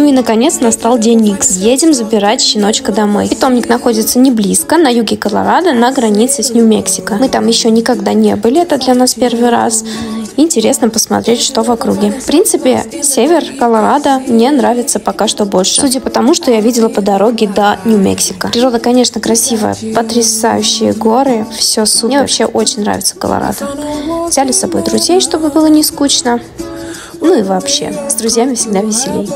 Ну и, наконец, настал день Икс. Едем забирать щеночка домой. Питомник находится не близко, на юге Колорадо, на границе с Нью-Мексико. Мы там еще никогда не были, это для нас первый раз. Интересно посмотреть, что в округе. В принципе, север Колорадо мне нравится пока что больше. Судя по тому, что я видела по дороге до Нью-Мексико. Природа, конечно, красивая. Потрясающие горы. Все супер. Мне вообще очень нравится Колорадо. Взяли с собой друзей, чтобы было не скучно. Ну и вообще, с друзьями всегда веселей.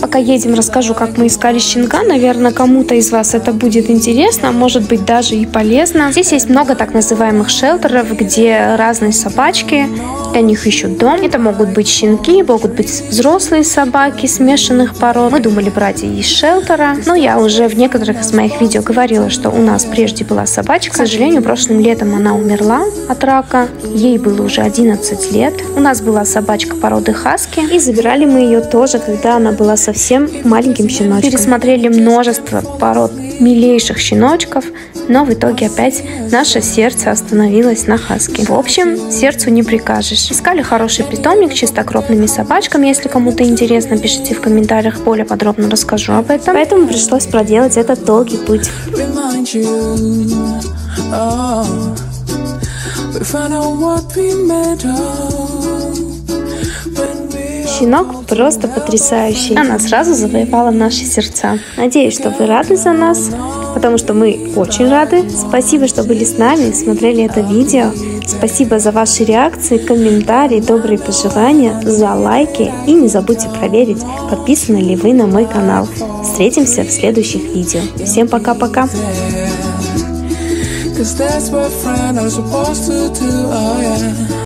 Пока едем, расскажу, как мы искали щенка. Наверное, кому-то из вас это будет интересно, может быть, даже и полезно. Здесь есть много так называемых шелтеров, где разные собачки, для них ищут дом. Это могут быть щенки, могут быть взрослые собаки смешанных пород. Мы думали брать из шелтера, но я уже в некоторых из моих видео говорила, что у нас прежде была собачка. К сожалению, прошлым летом она умерла от рака. Ей было уже 11 лет. У нас была собачка породы хаски, и забирали мы ее тоже, когда она была совсем маленьким щеночком. Пересмотрели множество пород милейших щеночков, но в итоге опять наше сердце остановилось на хаске. В общем, сердцу не прикажешь. Искали хороший питомник с чистокровными собачками. Если кому-то интересно, пишите в комментариях, более подробно расскажу об этом. Поэтому пришлось проделать этот долгий путь. We found out what we made of щенок просто потрясающий. Она сразу завоевала наши сердца. Надеюсь, что вы рады за нас, потому что мы очень рады. Спасибо, что были с нами, смотрели это видео. Спасибо за ваши реакции, комментарии, добрые пожелания, за лайки. И не забудьте проверить, подписаны ли вы на мой канал. Встретимся в следующих видео. Всем пока-пока! Cause that's what friends are supposed to do, oh yeah